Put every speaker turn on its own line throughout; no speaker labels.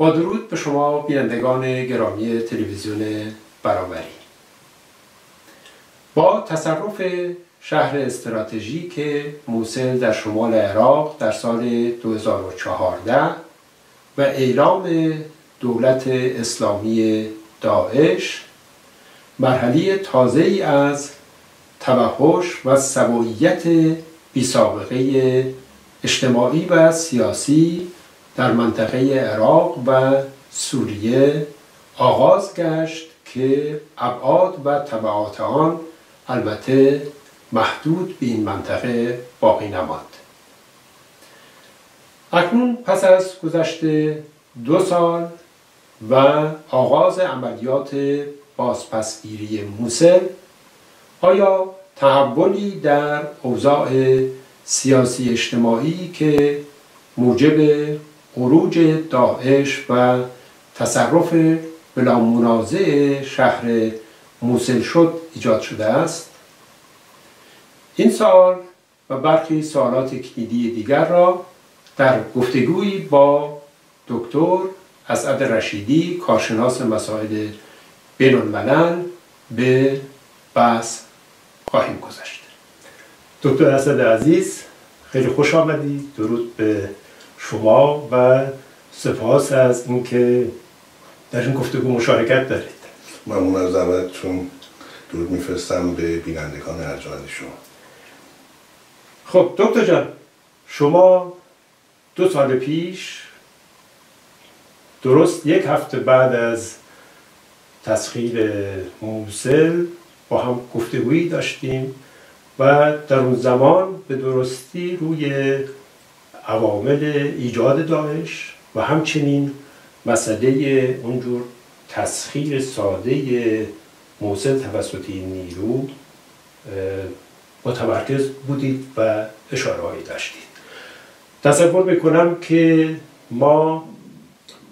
با درود به شما بینندگان گرامی تلویزیون برابری. با تصرف شهر استراتژیک موسل در شمال عراق در سال 2014 و اعلام دولت اسلامی داعش مرحله تازه ای از توحش و سواییت بیسابقه اجتماعی و سیاسی در منطقه عراق و سوریه آغاز گشت که ابعاد و طبعات آن البته محدود به این منطقه باقی نماند. اکنون پس از گذشت دو سال و آغاز عملیات بازپسگیری موسل آیا تحولی در اوضاع سیاسی اجتماعی که موجب خروج داعش و تصرف بلا منازع شهر موسل شد ایجاد شده است. این سال و برخی سوالات کلیدی دیگر را در گفتگویی با دکتر اسعد رشیدی کارشناس مسائل بین الملل به بحث خواهیم گذاشت دکتر اسد عزیز خیلی خوش آمدید. درود به شما و سپاس از اینکه در این گفتگو مشارکت دارید.
ممنون از دعوتتون. درود میفرستم به بینندگان ارجمند شما.
خب دکتر جان شما دو سال پیش درست یک هفته بعد از تسخیر موسل با هم گفتگویی داشتیم و در اون زمان به درستی روی عوامل ایجاد داعش و همچنین مسئله اونجور تسخیر ساده موسل توسط این نیرو متمرکز بودید و اشاره داشتید. تصور می‌کنم که ما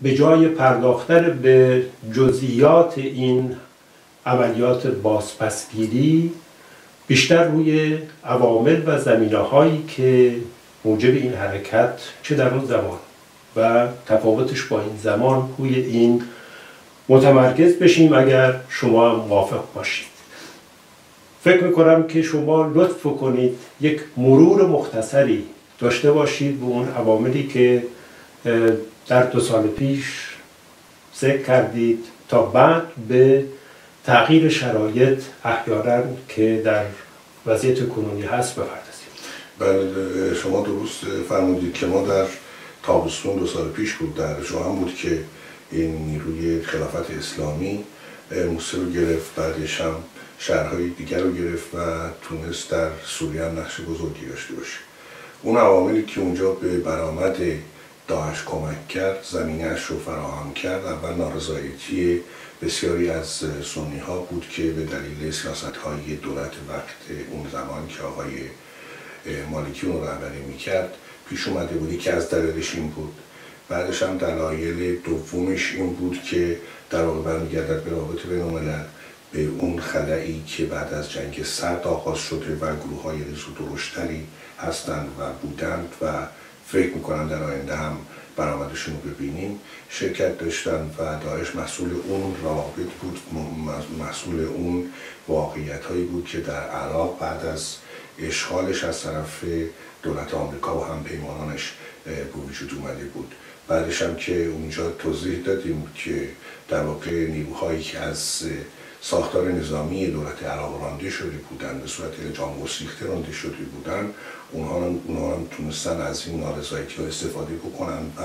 به جای پرداختن به جزئیات این عملیات بازپسگیری بیشتر روی عوامل و زمینه هایی که موجب این حرکت چه در اون زمان و تفاوتش با این زمان روی این متمرکز بشیم اگر شما موافق باشید. فکر می‌کنم که شما لطف کنید یک مرور مختصری داشته باشید به اون عواملی که در دو سال پیش ذکر کردید تا بعد به تغییر شرایط احیانا که در وضعیت کنونی هست بپردازیم
بله شما درست فرمودید که ما در تابستون دو سال پیش بود در هم بود که این نیروی خلافت اسلامی موسیقی رو گرفت بعدش هم شهرهای دیگر رو گرفت و تونست در سوریه هم نقش بزرگی داشته باشه. اون عواملی که اونجا به برآمد داعش کمک کرد زمینش رو فراهم کرد اول نارضایتی بسیاری از سنی ها بود که به دلیل سیاست های دولت وقت اون زمان که آقای مالکی اون رهبری می‌کرد پیش اومده بودی که از دلیلش این بود. بعدش هم دلایل دومش این بود که در واقع برمیگردد به رابطه بین به اون خلایی که بعد از جنگ سرد آغاز شده و گروه های ریز درشتری هستند و بودند و فکر می‌کنم در آینده هم برآمدشون رو ببینیم. شرکت داشتن و داعش مسئول اون رابط بود مسئول اون واقعیت هایی بود که در عراق بعد از اشغالش از طرف دولت آمریکا و هم پیمانانش به وجود اومده بود. بعدش هم که اونجا توضیح دادیم که در واقع نیروهایی که از ساختار نظامی دولت عراق رانده شده بودن به صورت جام گسیخته رانده شده بودن اونها هم, اونها هم تونستن از این نارضایتی ها استفاده بکنن و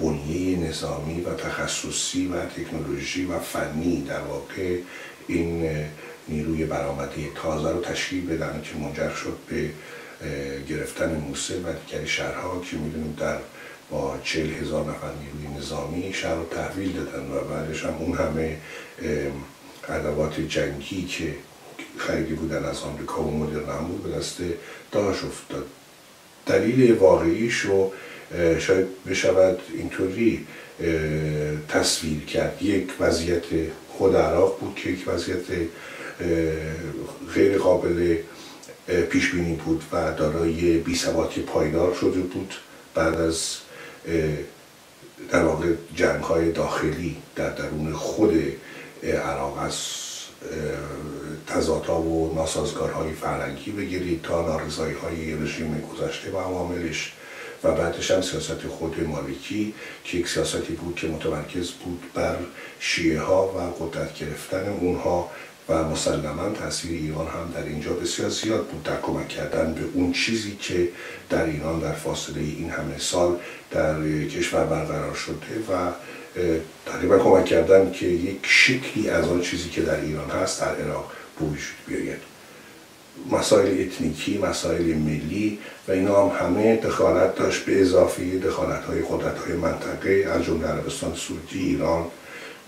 بنیه نظامی و تخصصی و تکنولوژی و فنی در واقع این نیروی برآمده تازه رو تشکیل بدن که منجر شد به گرفتن موسل و دیگری شهرها که می‌دونیم در با چل هزار نفر نیروی نظامی شهر رو تحویل دادن و بعدش هم اون همه ادوات جنگی که خریدی بودن از آمریکا و مدرن بود به دست داعش افتاد. دلیل واقعیش رو شاید بشود اینطوری تصویر کرد. یک وضعیت خود عراق بود که یک وضعیت غیر قابل پیش بینی بود و دارای بی پایدار شده بود. بعد از در واقع جنگ های داخلی در درون خود عراق از تضادها و ناسازگارهای فرهنگی بگیرید تا نارضایی های رژیم گذشته و عواملش. و بعدش هم سیاست خود مالکی که یک سیاستی بود که متمرکز بود بر شیعه ها و قدرت گرفتن اونها و مسلما تاثیر ایران هم در اینجا بسیار زیاد بود در کمک کردن به اون چیزی که در ایران در فاصله این همه سال در کشور برقرار شده و تقریبا کمک کردن که یک شکلی از آن چیزی که در ایران هست در عراق به وجود بیاید. مسائل اتنیکی مسائل ملی و اینا هم همه دخالت داشت به اضافه دخالت های قدرت های منطقه از جمله عربستان سعودی ایران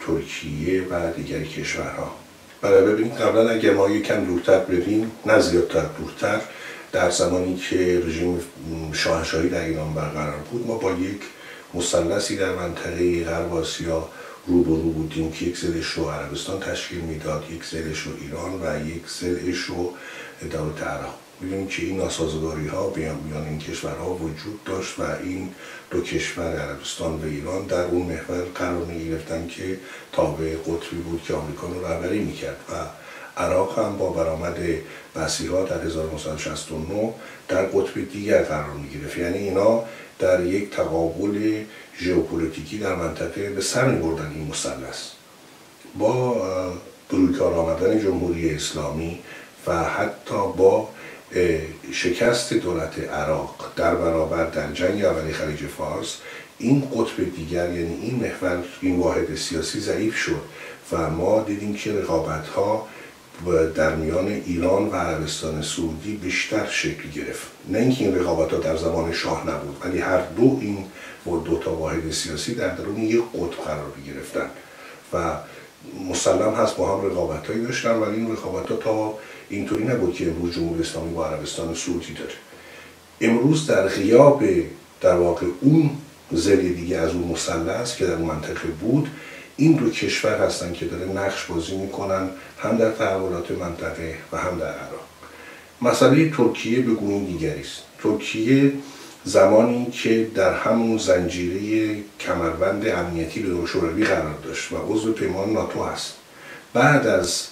ترکیه و دیگر کشورها. برای ببینید قبلا اگر ما یکم دورتر بریم نه زیادتر دورتر. در زمانی که رژیم شاهنشاهی در ایران برقرار بود ما با یک مثلثی در منطقه غرب آسیا رو به رو بودیم که یک زلش رو عربستان تشکیل می‌داد یک زلش رو ایران و یک زلش رو دولت عراق می‌دونیم که این ناسازگاری ها بیان بیان این کشورها وجود داشت و این دو کشور عربستان و ایران در اون محور قرار می گرفتن که تابع قطبی بود که آمریکا رو رهبری می‌کرد و عراق هم با برآمد ها در 1969 در قطب دیگر قرار می گرفت یعنی اینا در یک تقابل ژئوپلیتیکی در منطقه به سر بردن این مثلث. با بروکار آمدن جمهوری اسلامی و حتی با شکست دولت عراق در برابر در جنگ اولی خلیج فارس. این قطب دیگر یعنی این محور این واحد سیاسی ضعیف شد و ما دیدیم که رقابت ها در میان ایران و عربستان سعودی بیشتر شکل گرفت. نه اینکه این رقابت ها در زمان شاه نبود ولی هر دو این دو تا واحد سیاسی در درون یک قطب قرار گرفتن. و مسلم هست با هم رقابت هایی داشتن ولی این رقابت ها تا اینطوری نبود که امروز جمهوری اسلامی با عربستان سعودی داره. امروز در غیاب در واقع اون زلی دیگه از اون مثلث که در اون منطقه بود. این دو کشور هستن که داره نقش بازی می‌کنن هم در تحولات منطقه و هم در عراق. مسئله ترکیه به گونه دیگری است. ترکیه زمانی که در همون زنجیره کمربند امنیتی به شوروی قرار داشت و عضو پیمان ناتو هست. بعد از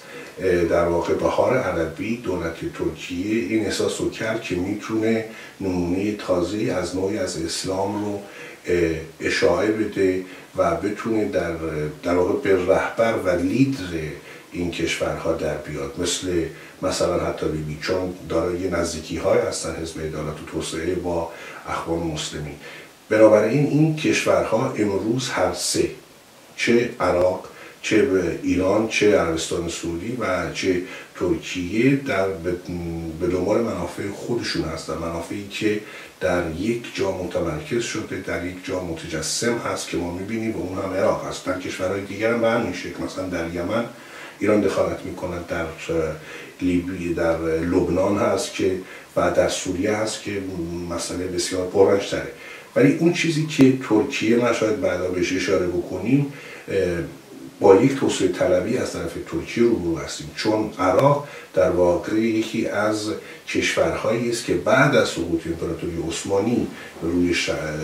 در واقع بهار عربی دولت ترکیه این احساس رو کرد که می‌تونه نمونه تازه از نوعی از اسلام رو اشاعه بده و بتونه در, در واقع به رهبر و لیدر این کشورها در بیاد. مثل مثلا حتی لیبی چون دارای نزدیکی های هستن حزب عدالت و توسعه با اخوان مسلمین. بنابراین این کشورها امروز هر سه چه عراق چه به ایران چه عربستان سعودی و چه ترکیه در به دنبال منافع خودشون هستن. منافعی که در یک جا متمرکز شده در یک جا متجسم هست که ما می‌بینیم و اون هم عراق هست. در کشورهای دیگر هم به همین شکل. مثلا در یمن ایران دخالت می‌کنه در لیبی در لبنان هست که و در سوریه هست که مسئله بسیار پررنجتره. ولی اون چیزی که ترکیه ما شاید بعدا بهش اشاره بکنیم با یک توسعه طلبی از طرف ترکیه رو هستیم. چون عراق در واقع یکی از کشورهایی است که بعد از سقوط امپراتوری عثمانی روی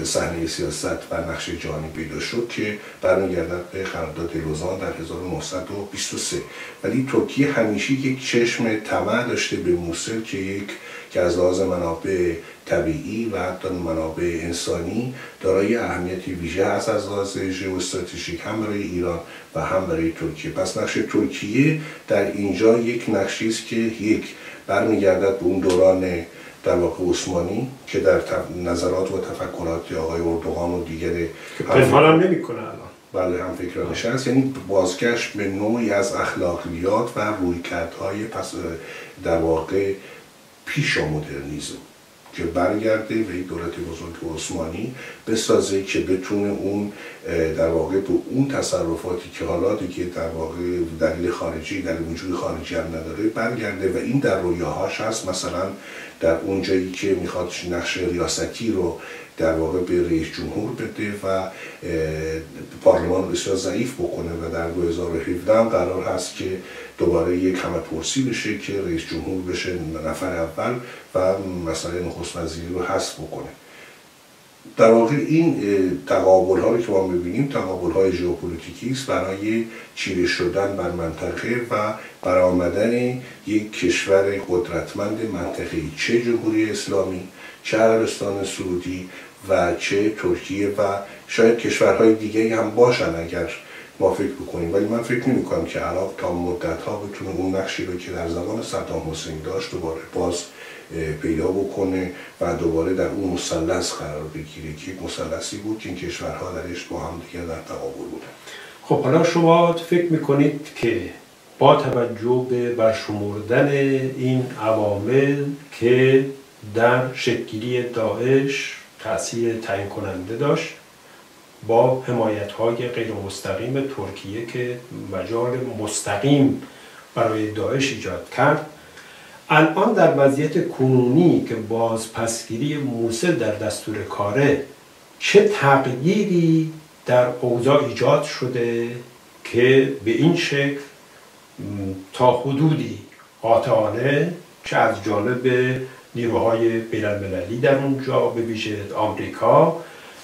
صحنه سیاست و نقش جهانی پیدا شد که برمیگردد به قرارداد لوزان در 1923 ولی ترکیه همیشه یک چشم طمع داشته به موسل که یک که از لحاظ منابع طبیعی و حتی منابع انسانی دارای اهمیتی ویژه هست از لحاظ ژئواستراتژیک هم برای ایران و هم برای ترکیه. پس نقش ترکیه در اینجا یک نقشی است که یک برمیگردد به اون دوران در واقع عثمانی که در نظرات و تفکرات آقای اردوغان و دیگر
هم نمی‌کنه الان.
بله هم فکرانش هست یعنی بازگشت به نوعی از اخلاقیات و رویکردهای پس در واقع پیش مدرنیزم که برگرده به یک دولت بزرگ عثمانی بسازه که بتونه اون در واقع به اون تصرفاتی که حالا دیگه در واقع دلیل خارجی در وجود خارجی هم نداره برگرده و این در رویاهاش هست. مثلا در اون جایی که می‌خواد نقش ریاستی رو در واقع به رئیس جمهور بده و پارلمان بسیار ضعیف بکنه و در 2017 هم قرار هست که دوباره یک همه پرسی بشه که رئیس جمهور بشه نفر اول و مسئله نخست وزیری رو حذف بکنه. در واقع این تقابل ها که ما می‌بینیم تقابل های ژئوپلیتیکی است برای چیره شدن بر منطقه و برآمدن یک کشور قدرتمند منطقه چه جمهوری اسلامی چه عربستان سعودی و چه ترکیه و شاید کشورهای دیگه هم باشن اگر ما فکر بکنیم ولی من فکر نمی کنم که عراق تا مدت ها بتونه اون نقشی رو که در زمان صدام حسین داشت دوباره باز پیدا بکنه و دوباره در اون مثلث قرار بگیره که مثلثی بود که این کشورها درش با هم دیگه در تقابل بودن.
خب حالا شما فکر می‌کنید که با توجه به برشمردن این عوامل که در شکلی داعش تاثیر تعیین کننده داشت با حمایت های غیر مستقیم ترکیه که مجال مستقیم برای داعش ایجاد کرد. الان در وضعیت کنونی که بازپسگیری موسل در دستور کاره چه تغییری در اوضاع ایجاد شده که به این شکل تا حدودی قاطعانه چه از جانب نیروهای بینالمللی در اونجا به ویژه آمریکا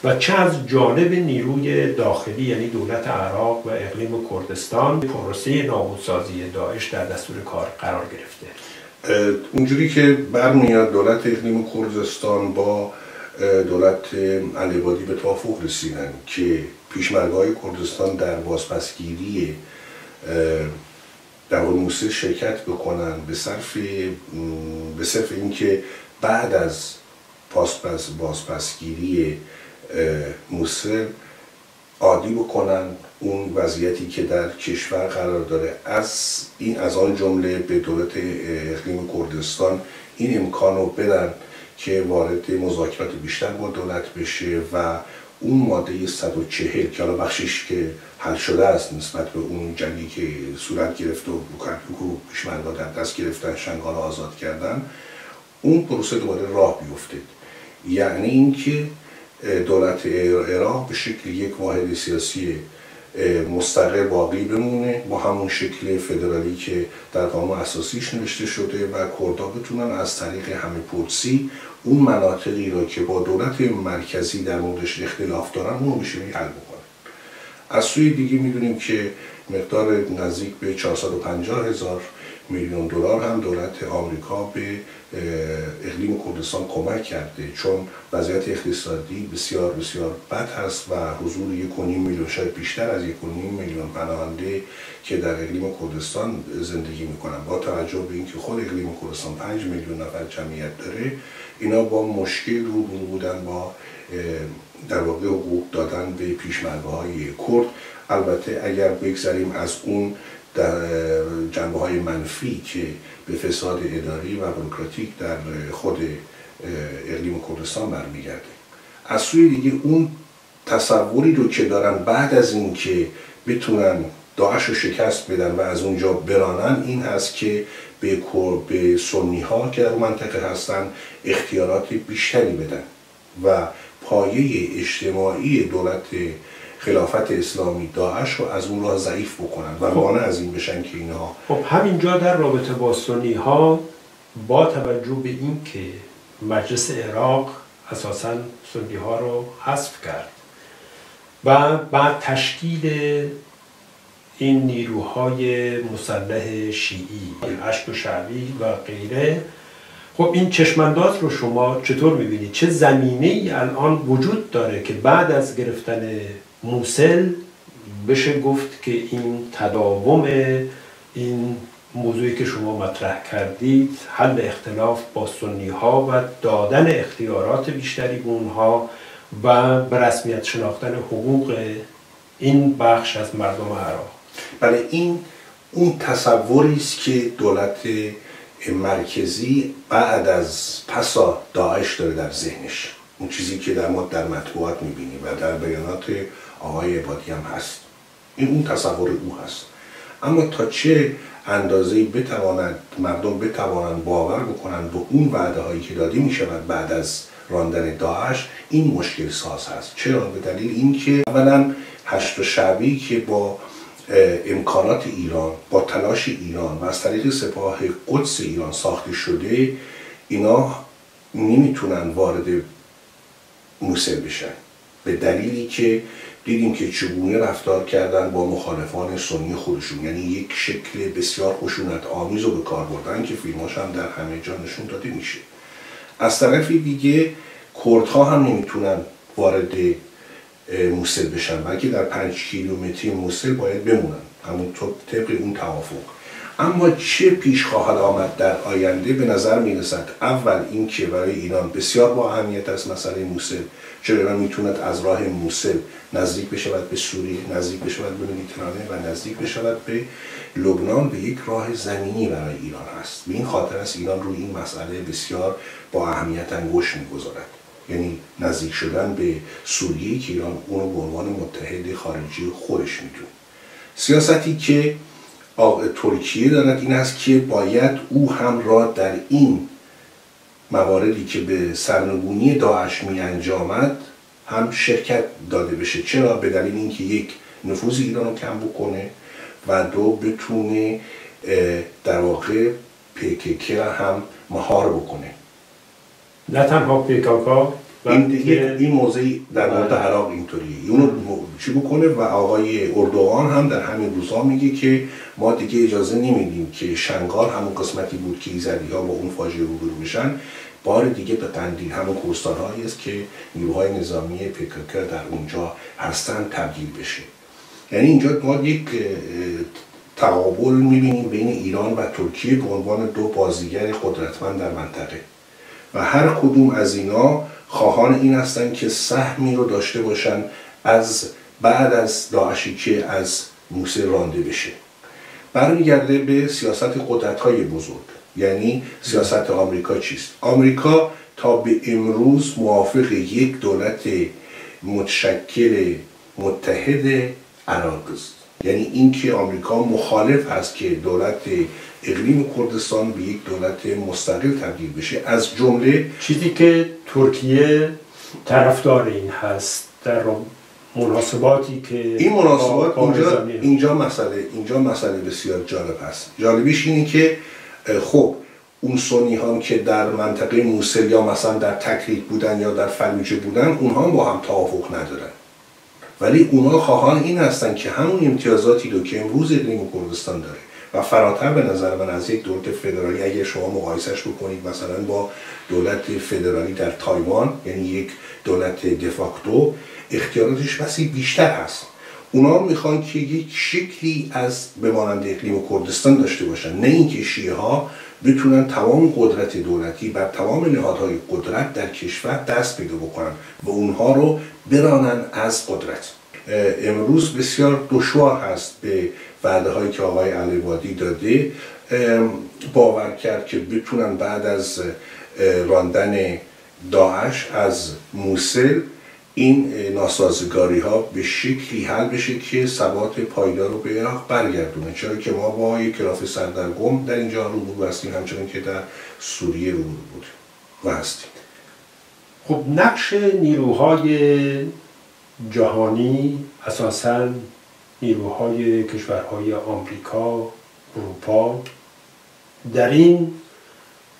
و چه از جانب نیروی داخلی یعنی دولت عراق و اقلیم کردستان پروسه نابودسازی داعش در دستور کار قرار گرفته؟
اونجوری که برمیاد دولت اقلیم کردستان با دولت علیبادی به توافق رسیدن که پیشمرگاه کردستان در بازپسگیری در موسیقی شرکت بکنن به صرف به صرف اینکه بعد از بازپسگیری موسل عادی بکنن اون وضعیتی که در کشور قرار داره. از این از آن جمله به دولت اقلیم کردستان این امکان رو بدن که وارد مذاکرات بیشتر با دولت بشه و اون ماده 140 که حالا بخشیش که حل شده است نسبت به اون جنگی که صورت گرفت و بوکرکوکو پیشمرگا در دست گرفتن شنگال آزاد کردن اون پروسه دوباره راه بیفته یعنی اینکه دولت عراق به شکل یک واحد سیاسی مستقل باقی بمونه. با همون شکل فدرالی که در قانون اساسیش نوشته شده و کردها بتونن از طریق همه پرسی اون مناطقی را که با دولت مرکزی در موردش اختلاف دارن اون بشه حل بکنن. از سوی دیگه می‌دونیم که مقدار نزدیک به 450 هزار میلیون دلار هم دولت آمریکا به اقلیم کردستان کمک کرده. چون وضعیت اقتصادی بسیار بسیار بد هست و حضور یک میلیون شاید بیشتر از یک میلیون پناهنده که در اقلیم کردستان زندگی می‌کنن. با توجه به اینکه خود اقلیم کردستان 5 میلیون نفر جمعیت داره اینا با مشکل رو بودن با در واقع حقوق دادن به پیشمرگه های کرد. البته اگر بگذاریم از اون در جنبه های منفی که به فساد اداری و بروکراتیک در خود اقلیم کردستان برمیگرده. از سوی دیگه اون تصوری رو که دارن بعد از اینکه بتونن داعش رو شکست بدن و از اونجا برانن این هست که به به سنی ها که در منطقه هستن اختیارات بیشتری بدن و پایه اجتماعی دولت خلافت اسلامی داعش رو از اون راه ضعیف بکنن و خب. مانع از این بشن که اینها
خب همینجا در رابطه با سنی ها با توجه به این که مجلس عراق اساسا سنی ها رو حذف کرد و بعد تشکیل این نیروهای مسلح شیعی عشق و شعبی و غیره خب این چشمانداز رو شما چطور می‌بینید چه زمینه ای الان وجود داره که بعد از گرفتن موسل بشه گفت که این تداوم این موضوعی که شما مطرح کردید حل اختلاف با سنی ها و دادن اختیارات بیشتری به اونها و به رسمیت شناختن حقوق این بخش از مردم عراق.
بله این اون تصوری است که دولت مرکزی بعد از پسا داعش داره در ذهنش. اون چیزی که در ما در مطبوعات می‌بینیم و در بیانات آقای عبادی هم هست. این اون تصور او هست. اما تا چه اندازه بتواند مردم بتوانند باور بکنند به اون وعده هایی که داده می شود بعد از راندن داعش این مشکل ساز هست. چرا؟ به دلیل اینکه اولا هشت شعبی که با امکانات ایران با تلاش ایران و از طریق سپاه قدس ایران ساخته شده اینا نمی‌تونن وارد موسل بشن. به دلیلی که دیدیم که چگونه رفتار کردن با مخالفان سنی خودشون. یعنی یک شکل بسیار خشونت آمیز رو به کار بردن که فیلماش هم در همه جا نشون داده میشه. از طرفی دیگه کردها هم نمی‌تونن وارد موسل بشن بلکه در پنج کیلومتری موسل باید بمونن. همونطور طبق اون توافق. اما چه پیش خواهد آمد در آینده به نظر می رسد اول اینکه برای ایران بسیار با اهمیت است مسئله موسل چرا ایران می‌توند از راه موسل نزدیک بشود به سوریه نزدیک بشود به مدیترانه و نزدیک بشود به لبنان به یک راه زمینی برای ایران است. به این خاطر است ایران روی این مسئله بسیار با اهمیت انگوش می‌گذارد. یعنی نزدیک شدن به سوریه که ایران اونو به عنوان متحد خارجی خودش می‌دونه. سیاستی که ترکیه دارد. این است که باید او هم را در این مواردی که به سرنگونی داعش می انجامد هم شرکت داده بشه. چرا؟ به دلیل اینکه یک نفوذ ایران رو کم بکنه و دو بتونه در واقع پیککه هم مهار بکنه.
نه تنها پیکاکا
این, این موضعی در مورد بله. عراق اینطوریه اونو چی بکنه؟ و آقای اردوغان هم در همین روزها میگه که ما دیگه اجازه نمیدیم که شنگال همون قسمتی بود که ایزدی ها با اون فاجعه روبرو بشن بار دیگه به قندیل همون کوستان هایی است که نیروهای نظامی پککر در اونجا هستن تبدیل بشه. یعنی اینجا ما یک تقابل می‌بینیم بین ایران و ترکیه به عنوان دو بازیگر قدرتمند در منطقه. و هر کدوم از اینا خواهان این هستند که سهمی رو داشته باشن از بعد از داعشی که از موسی رانده بشه. برمیگرده به سیاست قدرت های بزرگ. یعنی سیاست آمریکا چیست؟ آمریکا تا به امروز موافق یک دولت متشکل متحد عراق است. یعنی اینکه آمریکا مخالف است که دولت اقلیم کردستان به یک دولت مستقل تبدیل بشه. از جمله
چیزی که ترکیه طرفدار این هست در مناسباتی که
این مناسبات اینجا اینجا مسئله اینجا مسئله بسیار جالب هست. جالبیش اینه که خب اون سونی هم که در منطقه موسل یا مثلا در تکریک بودن یا در فلوجه بودن اونها هم با هم توافق ندارن. ولی اونها خواهان این هستن که همون امتیازاتی رو که امروز اقلیم کردستان داره و فراتر به نظر من از یک دولت فدرالی اگر شما مقایسش بکنید مثلا با دولت فدرالی در تایوان یعنی یک دولت دفاکتو اختیاراتش بسی بیشتر هست. اونا می‌خوان که یک شکلی از بمانند اقلیم کردستان داشته باشن. نه اینکه شیعه ها بتونن تمام قدرت دولتی بر تمام نهادهای قدرت در کشور دست پیدا بکنن و اونها رو برانن از قدرت. امروز بسیار دشوار هست به وعده هایی که آقای علیوادی داده. باور کرد که بتونن بعد از راندن داعش از موسل این ناسازگاری ها به شکلی حل بشه که ثبات پایدار رو به عراق برگردونه. چرا که ما با یک کلاف سردرگم در اینجا رو هستیم همچنان که در سوریه رو بود و
خب نقش نیروهای جهانی اساسا نیروهای کشورهای آمریکا اروپا. در این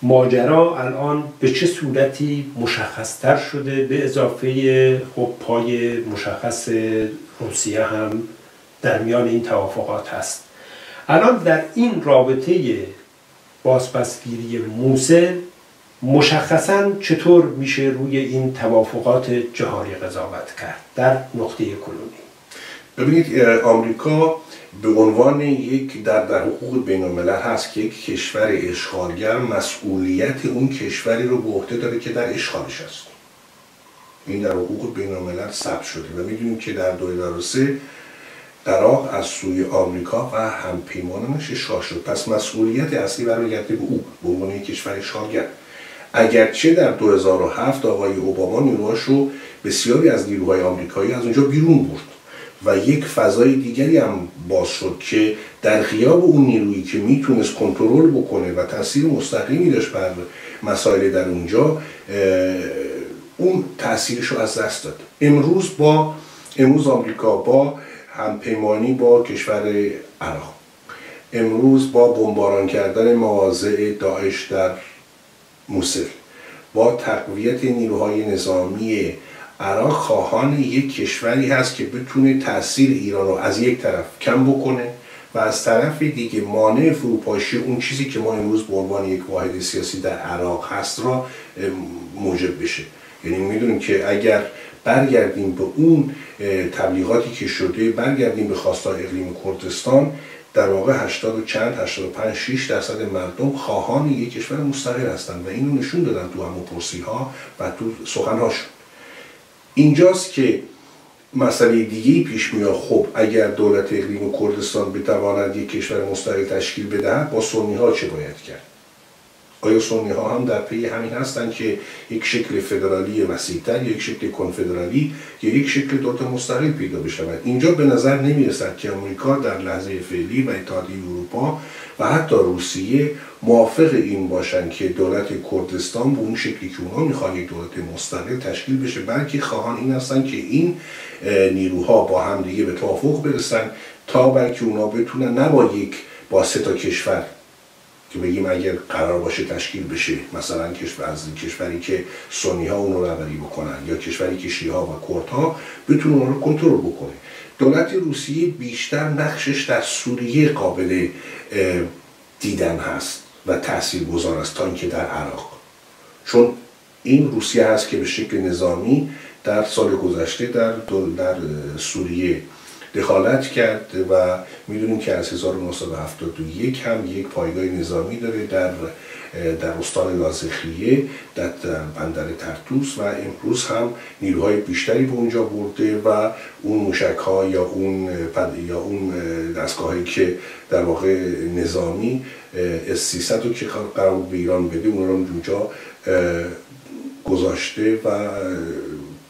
ماجرا الان به چه صورتی مشخصتر شده؟ به اضافه خب پای مشخص روسیه هم در میان این توافقات هست. الان در این رابطه بازپسگیری موسل مشخصا چطور میشه روی این توافقات جهانی قضاوت کرد در نقطه کلونی
ببینید آمریکا به عنوان یک در در حقوق بین الملل هست که یک کشور اشغالگر مسئولیت اون کشوری رو به عهده داره که در اشغالش هست این در حقوق بین الملل ثبت شده و می‌دونیم که در 2003 عراق از سوی آمریکا و همپیمانانش اشغال شد. پس مسئولیت اصلی برمیگرده به او به عنوان یک کشور اشغالگر. اگرچه در 2007 آقای اوباما نیروهاش رو بسیاری از نیروهای آمریکایی از اونجا بیرون برد و یک فضای دیگری هم باز شد که در غیاب اون نیرویی که می‌تونست کنترل بکنه و تاثیر مستقیمی داشت بر مسائل در اونجا اون تاثیرش رو از دست داد. امروز با امروز آمریکا با همپیمانی با کشور عراق. امروز با بمباران کردن مواضع داعش در موسل. با تقویت نیروهای نظامی عراق خواهان یک کشوری هست که بتونه تاثیر ایران رو از یک طرف کم بکنه و از طرف دیگه مانع فروپاشی اون چیزی که ما امروز به عنوان یک واحد سیاسی در عراق هست را موجب بشه. یعنی می‌دونیم که اگر برگردیم به اون تبلیغاتی که شده برگردیم به خواستار اقلیم کردستان در واقع 80 و چند 85 6 درصد مردم خواهان یک کشور مستقل هستند و اینو نشون دادن تو همون پرسی ها و تو سخنهاشون اینجاست که مسئله دیگه پیش میاد. خب اگر دولت اقلیم کردستان بتواند یک کشور مستقل تشکیل بدهد با سنی ها چه باید کرد؟ آیا سنی ها هم در پی همین هستند که یک شکل فدرالی وسیعتر یا یک شکل کنفدرالی یا یک شکل دولت مستقل پیدا بشود؟ اینجا به نظر نمی رسد که امریکا در لحظه فعلی و اتحادیه اروپا و حتی روسیه موافق این باشند که دولت کردستان به اون شکلی که اونها می‌خوان یک دولت مستقل تشکیل بشه بلکه خواهان این هستن که این نیروها با هم دیگه به توافق برسن تا بلکه اونا بتونن نه با یک با سه تا کشور که بگیم اگر قرار باشه تشکیل بشه مثلا کشور از کشوری که سنی ها اون رو رهبری بکنن یا کشوری که شیعه ها و کرد ها بتونه اون رو کنترل بکنه. دولت روسیه بیشتر نقشش در سوریه قابل دیدن هست و تأثیر گذار است تا اینکه در عراق. چون این روسیه هست که به شکل نظامی در سال گذشته در, در سوریه دخالت کرد و می‌دونیم که از 1971 هم یک پایگاه نظامی داره در در استان لازخیه در بندر ترتوس و امروز هم نیروهای بیشتری به اونجا برده و اون موشک ها یا اون یا اون دستگاهی که در واقع نظامی اس 300 رو که قرار به ایران بده اون رو اونجا گذاشته و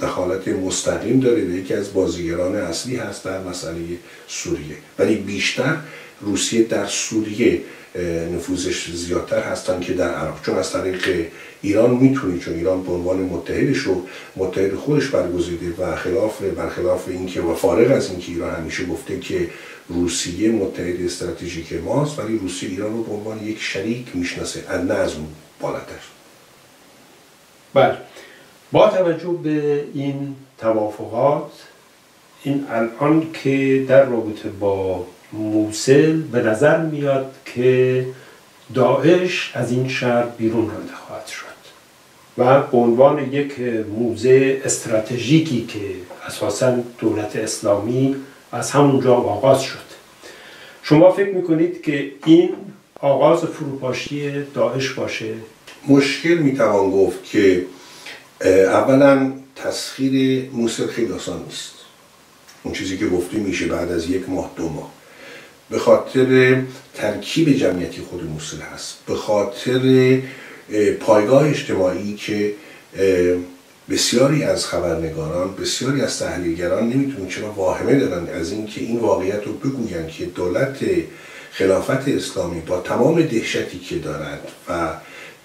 دخالت مستقیم داره و یکی از بازیگران اصلی هست در مسئله سوریه. ولی بیشتر روسیه در سوریه نفوذش زیادتر هستن که در عراق. چون از طریق ایران می‌تونه چون ایران به عنوان متحدش رو متحد خودش برگزیده و خلاف برخلاف اینکه و فارغ از اینکه ایران همیشه گفته که روسیه متحد استراتژیک ماست ولی روسیه ایران رو به عنوان یک شریک می‌شناسه نه از اون بالاتر.
بله. با توجه به این توافقات این الان که در رابطه با موسل به نظر میاد که داعش از این شهر بیرون رانده خواهد شد و به عنوان یک موزه استراتژیکی که اساسا دولت اسلامی از همونجا آغاز شد. شما فکر می‌کنید که این آغاز فروپاشی داعش باشه؟
مشکل می‌توان گفت که اولا تسخیر موسل خیلی آسان نیست. اون چیزی که گفته میشه بعد از یک ماه دو ماه. به خاطر ترکیب جمعیتی خود موسل هست. به خاطر پایگاه اجتماعی که بسیاری از خبرنگاران بسیاری از تحلیلگران نمی‌تونن چرا واهمه دارن از اینکه این واقعیت رو بگوین که دولت خلافت اسلامی با تمام دهشتی که دارد و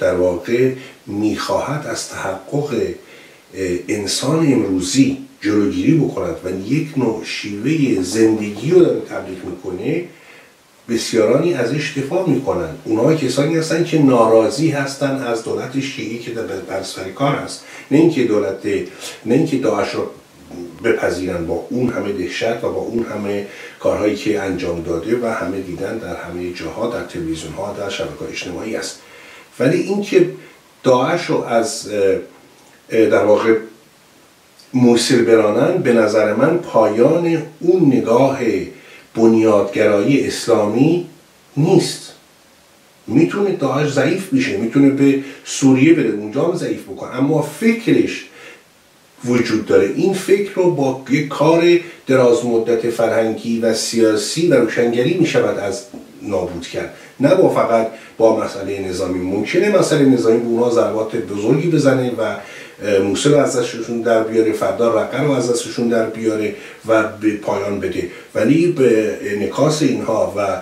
در واقع می‌خواهد از تحقق انسان امروزی جلوگیری بکند و یک نوع شیوه زندگی رو تبلیغ می‌کنه بسیارانی ازش دفاع می‌کنن اونها کسانی هستن که ناراضی هستن از دولت شیعی که در برسر کار است نه اینکه دولت نه اینکه داعش رو بپذیرن با اون همه دهشت و با اون همه کارهایی که انجام داده و همه دیدن در همه جاها در تلویزیون ها در شبکه اجتماعی است ولی اینکه داعش رو از در واقع موسیل برانن به نظر من پایان اون نگاه بنیادگرایی اسلامی نیست. می‌تونه داعش ضعیف بشه می‌تونه به سوریه بره اونجا هم ضعیف بکنه. اما فکرش وجود داره. این فکر رو با یک کار دراز مدت فرهنگی و سیاسی و روشنگری می شود از نابود کرد. نه با فقط با مسئله نظامی. ممکنه مسئله نظامی به اونها ضربات بزرگی بزنه و موسل از دستشون در بیاره فردا رقه رو از دستشون در بیاره و به پایان بده. ولی به نکاس اینها و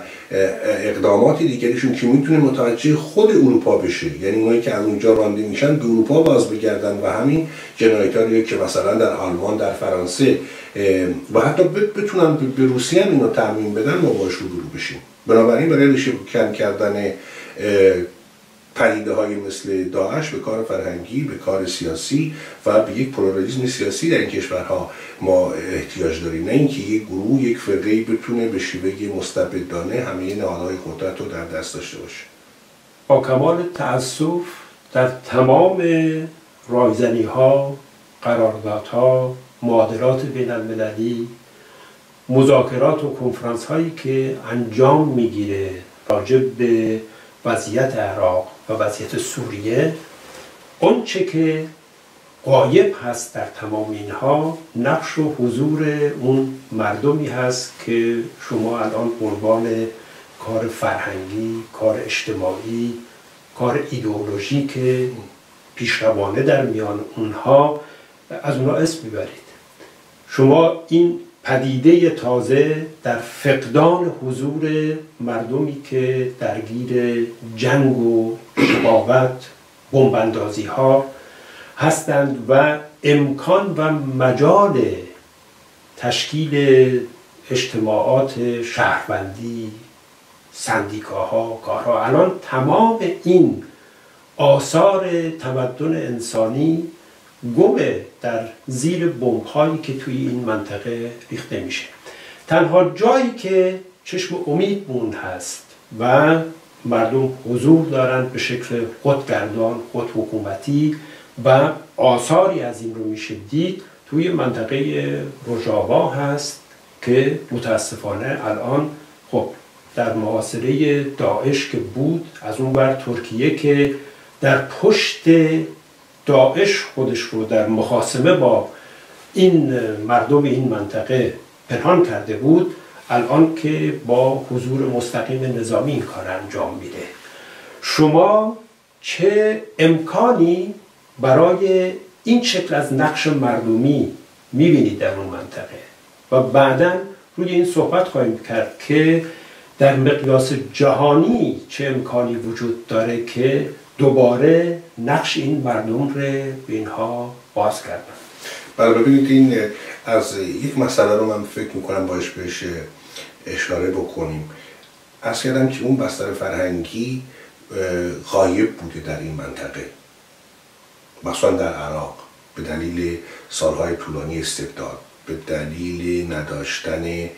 اقدامات دیگریشون که می‌تونه متوجه خود اروپا بشه. یعنی اونایی که از اونجا رانده میشن به اروپا باز بگردن و همین جنایت که مثلا در آلمان در فرانسه و حتی بتونن به روسیه هم اینو تعمین بدن ما باش روبرو بشیم. بنابراین برای ریشه کردن پدیده های مثل داعش به کار فرهنگی به کار سیاسی و به یک پلورالیزم سیاسی در این کشورها ما احتیاج داریم. نه اینکه یک گروه یک فرقه بتونه به شیوه مستبدانه همه نهادهای قدرت رو در دست داشته باشه.
با کمال تاسف در تمام رایزنی ها قراردادها معادلات بین المللی مذاکرات و کنفرانس هایی که انجام می‌گیره راجع به وضعیت عراق و وضعیت سوریه چه که قایب هست در تمام اینها نقش و حضور اون مردمی هست که شما الان قربان کار فرهنگی، کار اجتماعی، کار ایدئولوژیک پیشروانه در میان اونها از اونها اسم می‌برید. شما این پدیده تازه در فقدان حضور مردمی که درگیر جنگ و شقاوت بمبندازی ها هستند و امکان و مجال تشکیل اجتماعات شهروندی سندیکاها کارها. الان تمام این آثار تمدن انسانی گمه در زیر بمبهایی که توی این منطقه ریخته میشه. تنها جایی که چشم امید مون هست و مردم حضور دارند به شکل خودگردان خود حکومتی و آثاری از این رو میشه دید توی منطقه رجاوا هست که متاسفانه الان خب در معاصره داعش که بود از اون بر ترکیه که در پشت داعش خودش رو در مخاسمه با این مردم این منطقه پنهان کرده بود الان که با حضور مستقیم نظامی این کار انجام میده. شما چه امکانی برای این شکل از نقش مردمی می‌بینید در اون منطقه؟ و بعدا روی این صحبت خواهیم کرد که در مقیاس جهانی چه امکانی وجود داره که دوباره نقش این مردم رو به اینها باز کردن.
بله ببینید این از یک مسئله رو من فکر می‌کنم باش بهش اشاره بکنیم. از کردم که اون بستر فرهنگی غایب بوده در این منطقه. مثلا در عراق به دلیل سالهای طولانی استبداد به دلیل نداشتن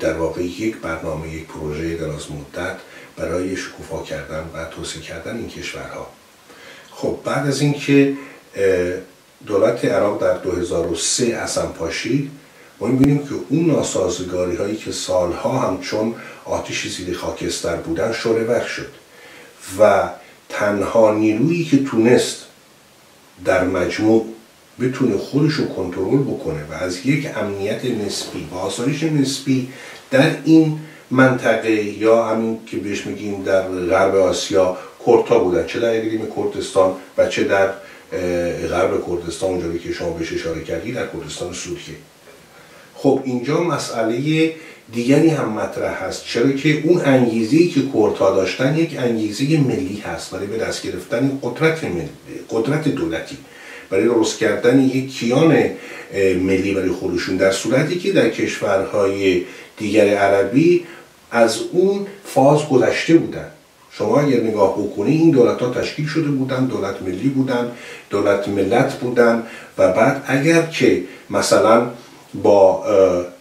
در واقع یک برنامه یک پروژه دراز مدت برای شکوفا کردن و توسعه کردن این کشورها. خب بعد از اینکه دولت عراق در 2003 اصلا پاشید ما می‌بینیم که اون ناسازگاری هایی که سالها همچون آتیش زیر خاکستر بودن شوره شد و تنها نیرویی که تونست در مجموع بتونه خودش رو کنترل بکنه و از یک امنیت نسبی و آسایش نسبی در این منطقه یا همین که بهش میگیم در غرب آسیا کردها بودن. چه در اقلیم کردستان و چه در غرب کردستان اونجایی که شما بهش اشاره کردی در کردستان سوریه خب اینجا مسئله دیگری هم مطرح هست. چرا که اون انگیزه که کردها داشتن یک انگیزه ملی هست برای به دست گرفتن قدرت قدرت دولتی. برای درست کردن یک کیان ملی برای خودشون. در صورتی که در کشورهای دیگر عربی از اون فاز گذشته بودن. شما اگر نگاه بکنی این دولت ها تشکیل شده بودن دولت ملی بودن دولت ملت بودن و بعد اگر که مثلا با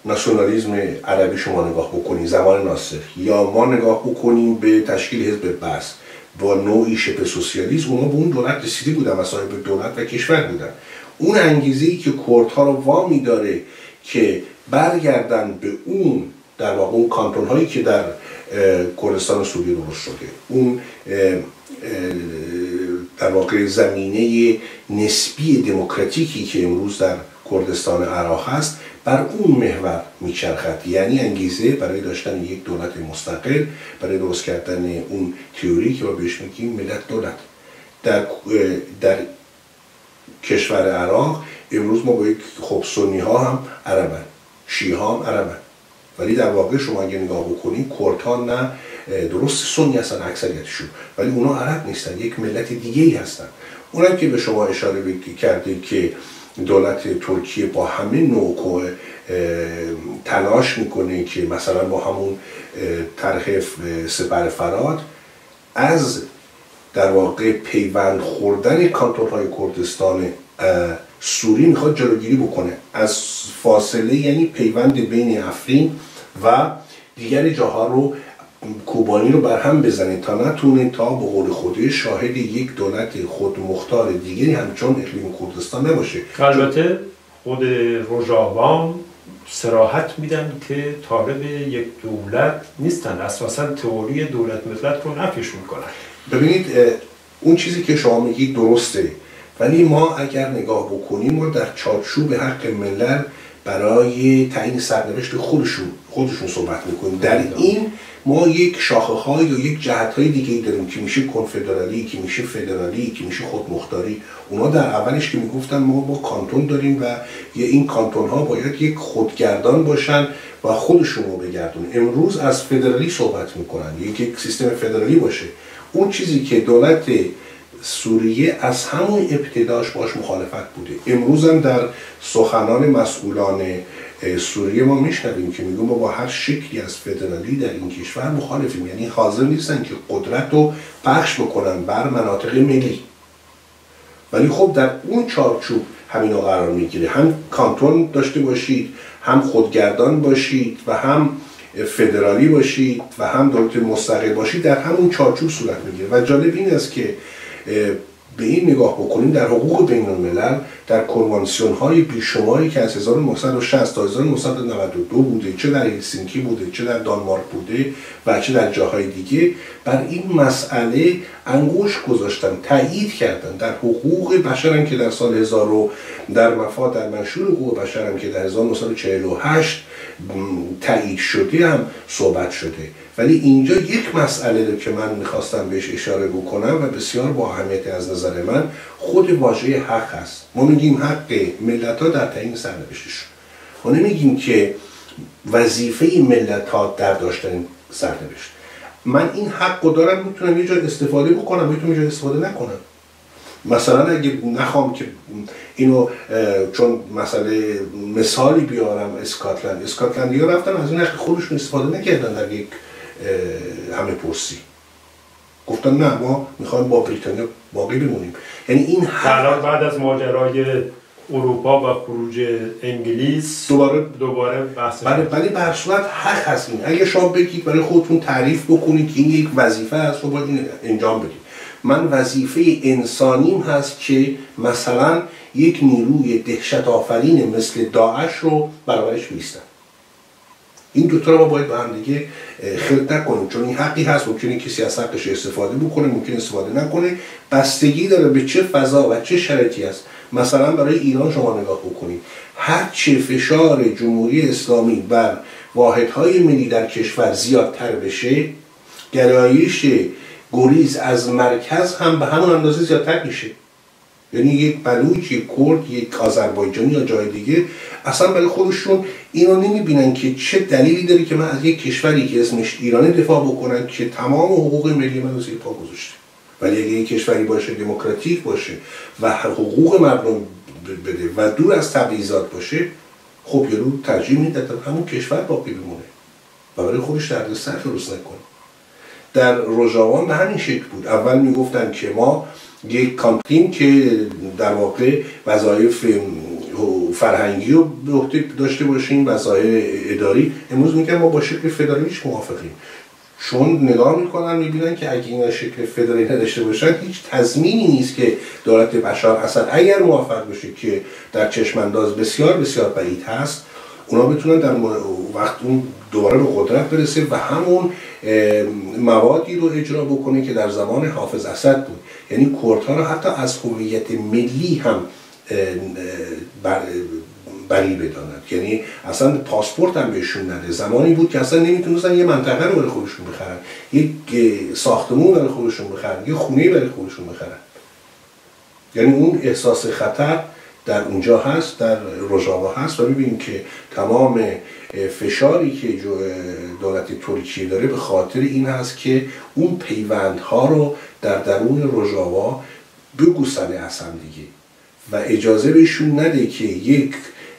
ناسیونالیزم عربی شما نگاه بکنید زمان ناصر یا ما نگاه بکنیم به تشکیل حزب بس با نوعی شبه سوسیالیسم اونا به اون دولت رسیده بودن و صاحب دولت و کشور بودن. اون انگیزه ای که کردها رو وامی داره که برگردن به اون در واقع اون کانتون هایی که در کردستان سوریه درست شده. اون در واقع زمینه نسبی دموکراتیکی که امروز در کردستان عراق هست بر اون محور میچرخد. یعنی انگیزه برای داشتن یک دولت مستقل برای درست کردن اون تئوری که ما بهش میگیم ملت دولت. در در کشور عراق امروز ما با یک خب سنی ها هم عربن شیعه هم عربن. ولی در واقع شما اگه نگاه بکنید کردها نه درست سنی هستن اکثریتشون. ولی اونا عرب نیستن یک ملت دیگه ای هستن. اونم که به شما اشاره کرده که دولت ترکیه با همه نوع تلاش می‌کنه که مثلا با همون طرح سپر فراد از در واقع پیوند خوردن کانتون های کردستان سوری می‌خواد جلوگیری بکنه. از فاصله یعنی پیوند بین افرین و دیگر جاها رو کوبانی رو بر هم بزنه تا نتونه تا به قول خودی شاهد یک دولت خودمختار دیگری همچون اقلیم کردستان نباشه.
البته خود روژاوان سراحت میدن که طالب یک دولت نیستن. اساسا تئوری دولت ملت رو نفیشون کنن
ببینید اون چیزی که شما میگید درسته. ولی ما اگر نگاه بکنیم ما در چارچوب حق ملل برای تعیین سرنوشت خودشون خودشون صحبت می‌کنیم. در این ما یک شاخه های یا یک جهت های دیگه داریم که میشه کنفدرالی که میشه فدرالی که میشه خودمختاری. اونا در اولش که می‌گفتن ما با کانتون داریم و یه این کانتون ها باید یک خودگردان باشن و خودشون رو بگردون امروز از فدرالی صحبت می‌کنن. یک یک سیستم فدرالی باشه. اون چیزی که دولت سوریه از همون ابتداش باش مخالفت بوده. امروز هم در سخنان مسئولان سوریه ما میشنویم که میگون ما با هر شکلی از فدرالی در این کشور مخالفیم. یعنی حاضر نیستن که قدرت رو پخش بکنن بر مناطق ملی. ولی خب در اون چارچوب همین قرار می‌گیره. هم کانتون داشته باشید هم خودگردان باشید و هم فدرالی باشید و هم دولت مستقل باشید در همون چارچوب صورت می‌گیره. و جالب این است که به این نگاه بکنیم در حقوق بین الملل در کنوانسیون های بیشماری که از 1960 تا 1992 بوده چه در هلسینکی بوده چه در دانمارک بوده و چه در جاهای دیگه بر این مسئله انگوش گذاشتن تایید کردن. در حقوق بشرم که در سال 1000 در مفاد در منشور حقوق بشرم که در 1948 تایید شده هم صحبت شده. ولی اینجا یک مسئله رو که من می‌خواستم بهش اشاره بکنم و بسیار با اهمیت از نظر من خود واژه حق هست ما میگیم حق ملت ها در تعیین سرنوشتش ما نمیگیم که وظیفه ملت ها در داشتن سرنوشت. من این حق رو دارم می‌تونم یه جا استفاده بکنم می‌تونم یه جا استفاده نکنم. مثلا اگه نخوام که اینو چون مسئله مثالی بیارم اسکاتلند. اسکاتلندی ها رفتن از این حق خودشون استفاده نکردن در یک همه پرسی. گفتن نه ما می‌خوایم با بریتانیا باقی بمونیم. یعنی این
حق بعد از ماجرای اروپا و خروج انگلیس
دوباره
دوباره بحث
بله ولی به صورت حق هست این. اگه شما بگید برای خودتون تعریف بکنید که این یک وظیفه است و باید این انجام بدید. من وظیفه انسانیم هست که مثلا یک نیروی دهشت آفرین مثل داعش رو برابرش بیستم این دوتا رو ما باید به هم دیگه خلط نکنیم. چون این حقی هست ممکنه کسی از حقش استفاده بکنه ممکن استفاده نکنه. بستگی داره به چه فضا و چه شرایطی است مثلا برای ایران شما نگاه بکنید. هر چه فشار جمهوری اسلامی بر واحدهای ملی در کشور زیادتر بشه گرایش گریز از مرکز هم به همون اندازه زیادتر میشه. یعنی یک بلوچ یک کرد یک آذربایجانی یا جای دیگه. اصلا برای خودشون اینو نمی‌بینن که چه دلیلی داره که من از یک کشوری که اسمش ایرانه دفاع بکنم که تمام حقوق ملی من زیر پا گذاشته. ولی اگه یک کشوری باشه دموکراتیک باشه و حقوق مردم بده و دور از تبعیضات باشه خب یارو ترجیح میده همون کشور باقی بمونه. و برای خودش دردسر درست نکنه. در روژاوان به همین شکل بود. اول می‌گفتن که ما یک کانتین که در واقع وظایف فرهنگی رو به داشته باشیم وظایف اداری امروز میگن ما با شکل فدرالیش موافقیم. چون نگاه می‌کنن می‌بینن که اگه این شکل فدرالی نداشته باشن هیچ تضمینی نیست که دولت بشار اصلا اگر موفق بشه که در چشمانداز بسیار بسیار بعید هست اونا بتونن در وقت اون دوباره به قدرت برسه و همون موادی رو اجرا بکنه که در زمان حافظ اسد بود. یعنی کردها رو حتی از هویت ملی هم بری بداند. یعنی اصلا پاسپورت هم بهشون نده. زمانی بود که اصلا نمی‌تونستن یه منطقه رو برای خودشون بخرن. یک ساختمون برای خودشون بخرن. یه خونه برای خودشون بخرن. یعنی اون احساس خطر در اونجا هست در روژاوا هست. و می‌بینیم که تمام فشاری که دولت ترکیه داره به خاطر این هست که اون پیوندها رو در درون روژاوا بگوسنه از هم دیگه. و اجازه بهشون نده که یک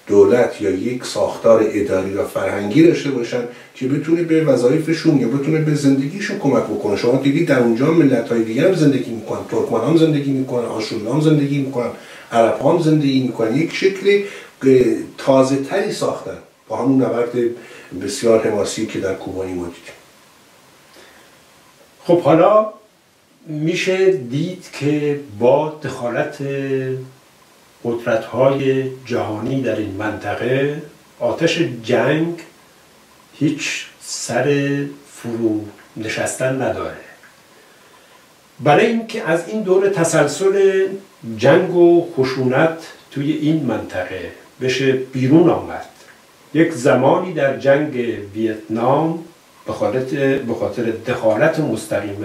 دولت یا یک ساختار اداری و فرهنگی داشته باشن که بتونه به وظایفشون یا بتونه به زندگیشون کمک بکنه. شما دیدید در اونجا ملت های دیگر هم زندگی می‌کنن. ترکمان هم زندگی می‌کنن آشوری هم زندگی می‌کنن عرب هم زندگی می‌کنن. یک شکل تازه تری ساختن. با همون نبرد بسیار حماسی که در کوبانی ما
خب حالا میشه دید که با دخالت قدرت های جهانی در این منطقه آتش جنگ هیچ سر فرو نشستن نداره. برای اینکه از این دور تسلسل جنگ و خشونت توی این منطقه بشه بیرون آمد. یک زمانی در جنگ ویتنام به خاطر دخالت مستقیم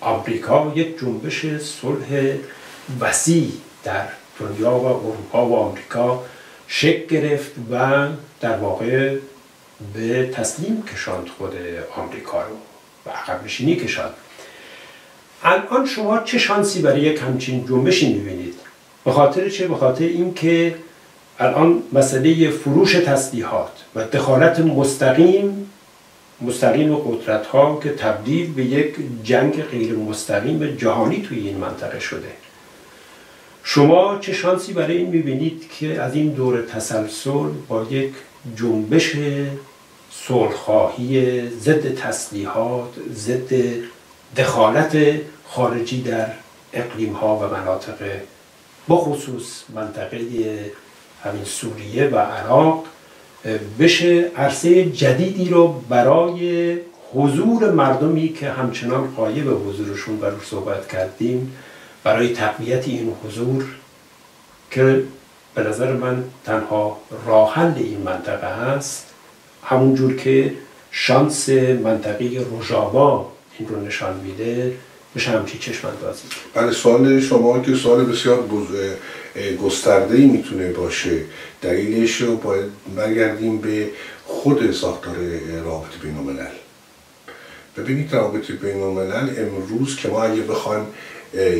آمریکا یک جنبش صلح وسیع در دنیا و اروپا و آمریکا شکل گرفت و در واقع به تسلیم کشاند خود آمریکا رو و عقب نشینی کشاند. الان شما چه شانسی برای یک همچین جنبشی می‌بینید؟ به خاطر چه؟ به خاطر اینکه الان مسئله فروش تسلیحات و دخالت مستقیم مستقیم قدرت ها که تبدیل به یک جنگ غیر مستقیم جهانی توی این منطقه شده. شما چه شانسی برای این می‌بینید که از این دور تسلسل با یک جنبش صلحخواهی ضد تسلیحات ضد دخالت خارجی در اقلیم ها و مناطق بخصوص منطقه همین سوریه و عراق بشه عرصه جدیدی رو برای حضور مردمی که همچنان قایب حضورشون بر صحبت کردیم برای تقویت این حضور که به نظر من تنها راه این منطقه هست همونجور که شانس منطقه روژاوا این رو نشان میده. بشه همچی چشم اندازی
بله سوال شما که سوال بسیار گسترده ای می‌تونه باشه. دلیلش رو باید برگردیم به خود ساختار رابط بین الملل ببینید رابط بین الملل امروز که ما اگه بخوایم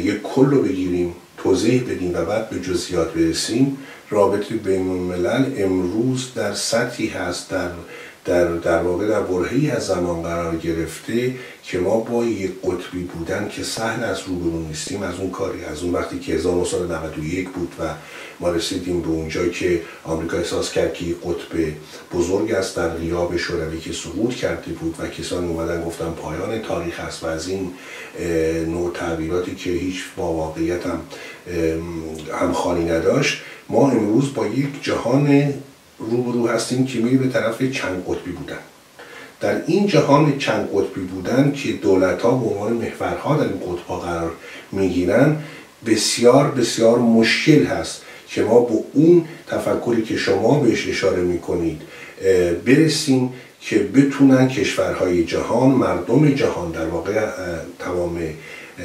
یک کل رو بگیریم توضیح بدیم و بعد به جزئیات برسیم رابطه بین الملل امروز در سطحی هست در در, در واقع در برهی از زمان قرار گرفته که ما با یک قطبی بودن که سهل از روبرو نیستیم از اون کاری از اون وقتی که 1991 بود و ما رسیدیم به اونجا که آمریکا احساس کرد که قطب بزرگ است در غیاب شوروی که سقوط کرده بود و کسان اومدن گفتن پایان تاریخ است و از این نوع تعبیراتی که هیچ با واقعیت هم همخوانی نداشت ما امروز با یک جهان روبرو هستیم که به طرف چند قطبی بودن. در این جهان چند قطبی بودن که دولت ها به عنوان محورها در این قطب ها قرار می‌گیرن بسیار بسیار مشکل هست که ما با اون تفکری که شما بهش اشاره می‌کنید برسیم که بتونن کشورهای جهان مردم جهان در واقع تمام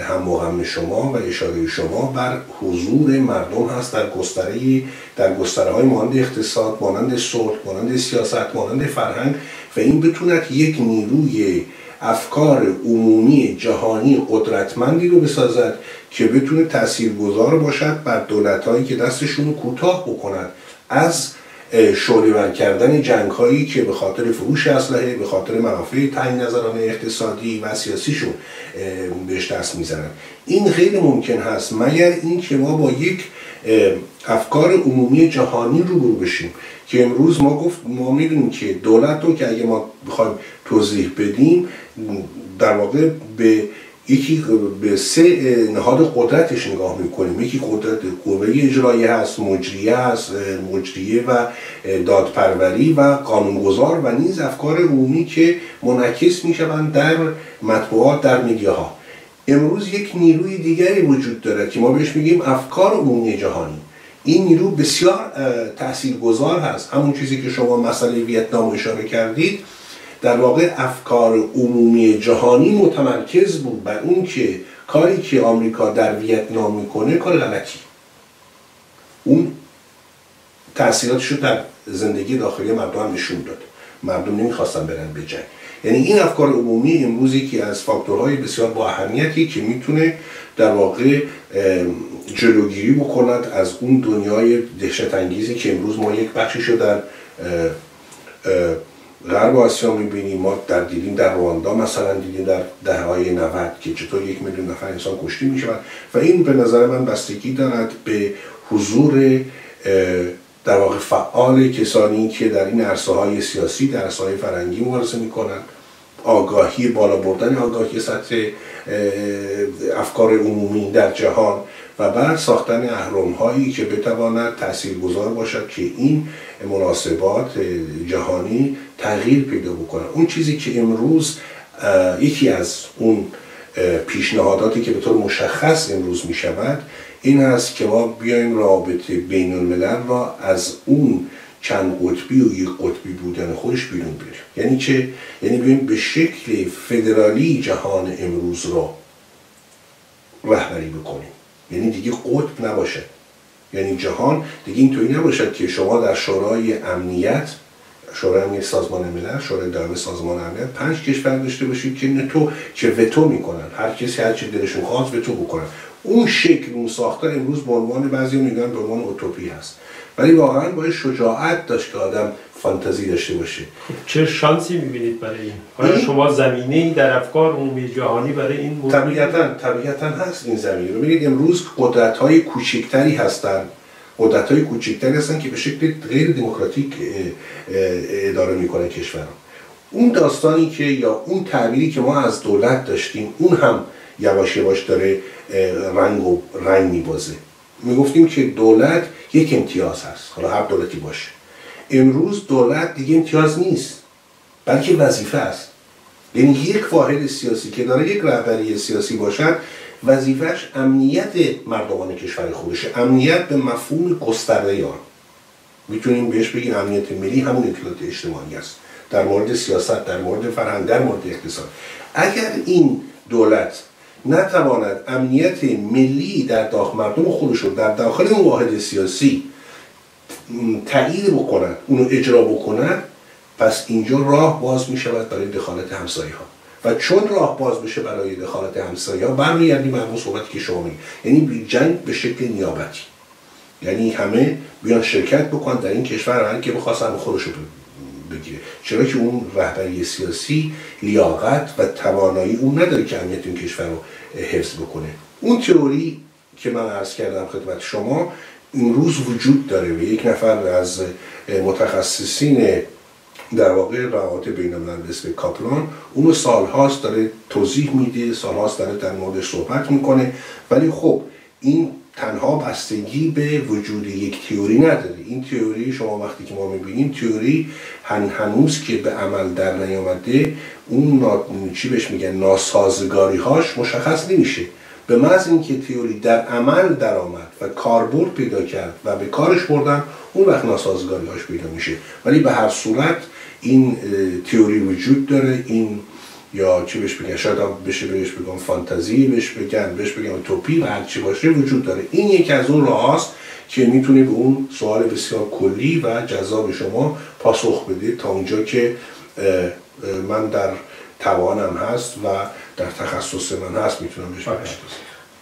هم شما و اشاره شما بر حضور مردم هست در گستره در گستره های مانند اقتصاد مانند صلح مانند سیاست مانند فرهنگ و این بتوند یک نیروی افکار عمومی جهانی قدرتمندی رو بسازد که بتونه تاثیرگذار باشد بر دولتهایی که دستشون کوتاه بکند از شعله کردن جنگ هایی که به خاطر فروش اسلحه به خاطر منافع تعیین نظرانه اقتصادی و سیاسیشون بهش دست می‌زنن. این غیر ممکن هست مگر اینکه ما با یک افکار عمومی جهانی روبرو بشیم که امروز ما گفت ما می‌دونیم که دولت رو که اگه ما بخوایم توضیح بدیم در واقع به یکی به سه نهاد قدرتش نگاه می‌کنیم. یکی قدرت قوه اجرایی هست مجریه هست مجریه و دادپروری و قانونگذار و نیز افکار عمومی که منعکس می‌شوند در مطبوعات در میدیاها. امروز یک نیروی دیگری وجود دارد که ما بهش میگیم افکار عمومی جهانی. این نیرو بسیار تاثیرگذار هست. همون چیزی که شما مسئله ویتنام اشاره کردید در واقع افکار عمومی جهانی متمرکز بود بر اون که کاری که آمریکا در ویتنام می‌کنه کار غلطی. اون تاثیراتش رو در زندگی داخلی مردم نشون داد. مردم نمی‌خواستن برن به جنگ. یعنی این افکار عمومی امروزی که از فاکتورهای بسیار با اهمیتی که می‌تونه در واقع جلوگیری بکند از اون دنیای دهشت انگیزی که امروز ما یک بخشی در غرب آسیا می‌بینیم. ما در دیدیم در رواندا مثلا دیدیم در دهه های 90 که چطور یک میلیون نفر انسان کشته می‌شوند و این به نظر من بستگی دارد به حضور در واقع فعال کسانی که در این عرصه های سیاسی در عرصه های فرنگی مبارزه می‌کنند. آگاهی بالا بردن آگاهی سطح افکار عمومی در جهان. و بعد ساختن اهرم هایی که بتواند گذار باشد که این مناسبات جهانی تغییر پیدا بکنن اون چیزی که امروز یکی از اون پیشنهاداتی که به طور مشخص امروز می شود این است که ما بیایم رابطه بین الملل را از اون چند قطبی و یک قطبی بودن خودش بیرون بیاریم یعنی چه؟ یعنی بیایم به شکل فدرالی جهان امروز را رهبری بکنیم. یعنی دیگه قطب نباشه. یعنی جهان دیگه اینطوری نباشد که شما در شورای امنیت شورای امنیت سازمان ملل شورای دائم سازمان امنیت پنج کشور داشته باشید که نتو که وتو می‌کنن. هر کسی هر چی دلشون خواست وتو بکنن. اون شکل اون ساختار امروز به عنوان بعضی میگن به عنوان اوتوپی هست. ولی واقعا باید شجاعت داشت که آدم فانتزی داشته باشه.
چه شانسی می‌بینید برای این؟ آیا شما زمینه ای در افکار عمومی جهانی برای این
موضوع طبیعتا طبیعتا هست این زمینه ببینید امروز قدرت های کوچکتری هستن. قدرت های کوچکتری هستن که به شکل غیر دموکراتیک اداره می‌کنه کشور اون داستانی که یا اون تعبیری که ما از دولت داشتیم اون هم یواش یواش داره رنگ و رنگ میبازه. می‌گفتیم که دولت یک امتیاز هست. حالا هر دولتی باشه. امروز دولت دیگه امتیاز نیست بلکه وظیفه است. یعنی یک واحد سیاسی که داره یک رهبری سیاسی باشد وظیفهش امنیت مردمان کشور خودشه. امنیت به مفهوم گسترده آن می‌تونیم بهش بگیم امنیت ملی همون اطلاعات اجتماعی است. در مورد سیاست در مورد فرهنگ در مورد اقتصاد. اگر این دولت نتواند امنیت ملی در داخل مردم خودش رو در داخل اون واحد سیاسی تایید بکنند اونو اجرا بکنند پس اینجا راه باز می شود برای دخالت همسایه ها و چون راه باز بشه برای دخالت همسایه ها برمیگردیم همون صحبتی که شما یعنی جنگ به شکل نیابتی. یعنی همه بیان شرکت بکن در این کشور هر که بخواستن خودش رو بگیره. چرا که اون رهبری سیاسی لیاقت و توانایی اون نداره که امنیت این کشور رو حفظ بکنه. اون تئوری که من عرض کردم خدمت شما امروز وجود داره و یک نفر از متخصصین در واقع روابط بین الملل اسم کاپلان اونو سالهاست داره توضیح میده سالهاست داره در موردش صحبت می‌کنه. ولی خب این تنها بستگی به وجود یک تیوری نداره. این تیوری شما وقتی که ما می‌بینیم تیوری هن هنوز که به عمل در نیامده اون نا... چی بهش میگن ناسازگاری هاش مشخص نمیشه. به محض اینکه تیوری در عمل درآمد و کاربرد پیدا کرد و به کارش بردن اون وقت ناسازگاری هاش پیدا میشه. ولی به هر صورت این تیوری وجود داره. این یا چی بهش بگن؟ شاید هم بشه بهش بگم فانتزی بهش بگن بهش بگم توپی و هر چی باشه وجود داره. این یکی از اون راهاست که می‌تونه به اون سوال بسیار کلی و جذاب شما پاسخ بده تا اونجا که من در توانم هست و در تخصص من هست می‌تونم بهش